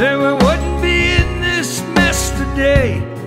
I wouldn't be in this mess today.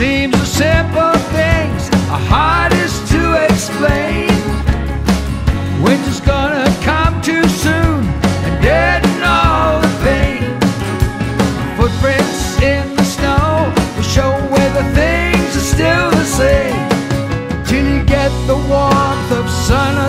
Seems the simple things are hardest to explain. Winter's gonna come too soon and deaden all the pain. Footprints in the snow will show whether things are still the same. Till you get the warmth of sun.